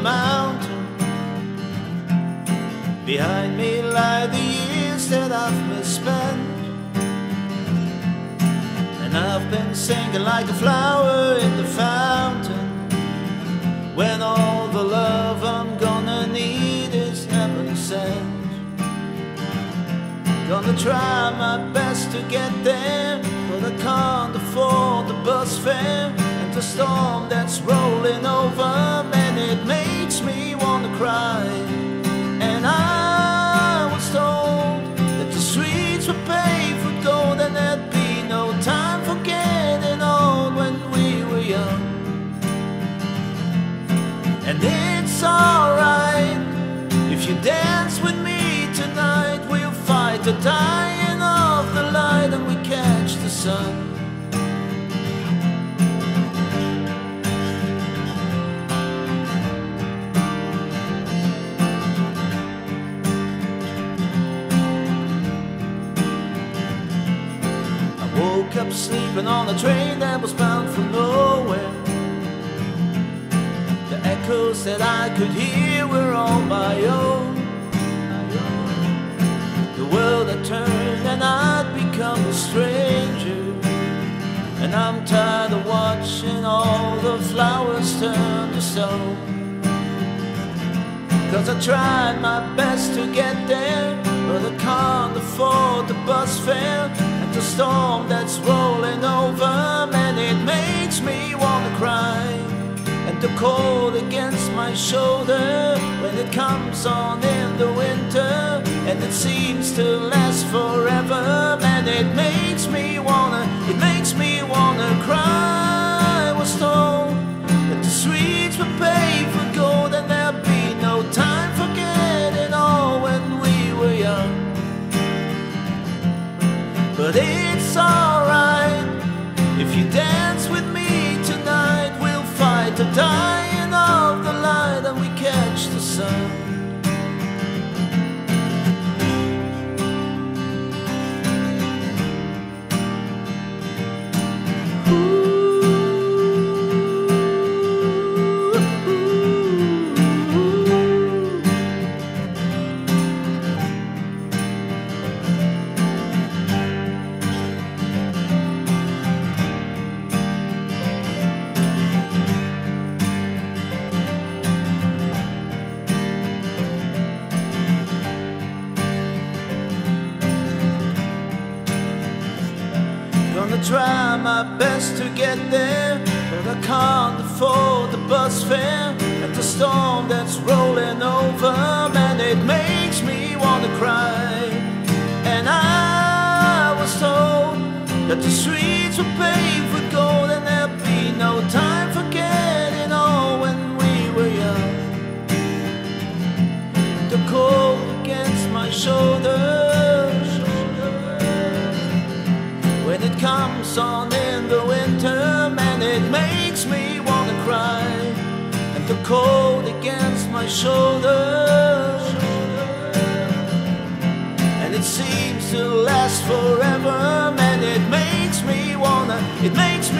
mountain. Behind me lie the years that I've misspent. And I've been singing like a flower in the fountain. When all the love I'm gonna need is heaven sent. Gonna try my best to get there, but I can't afford the bus fare. And the storm that's rolling over, it makes me wanna cry. And I was told that the streets were paved with gold, and there'd be no time for getting old when we were young. And it's alright if you dance with me tonight. We'll fight the dying of the light and we catch the sun. Sleeping on a train that was bound for nowhere. The echoes that I could hear were all my own. The world had turned and I'd become a stranger. And I'm tired of watching all the flowers turn to stone. Cause I tried my best to get there, but I can't afford the bus fare. And the storm that's rolling the cold against my shoulder. When it comes on in the winter, and it seems to last forever, and it makes me wanna, it makes me try my best to get there, but I can't afford the bus fare. And the storm that's rolling over, man, it makes me wanna cry. And I was told that the streets were paved with gold, and there'd be no time for getting old when we were young. The cold against my shoulders. On in the winter, man, it makes me wanna cry. And the cold against my shoulders. And it seems to last forever, man, it makes me wanna, it makes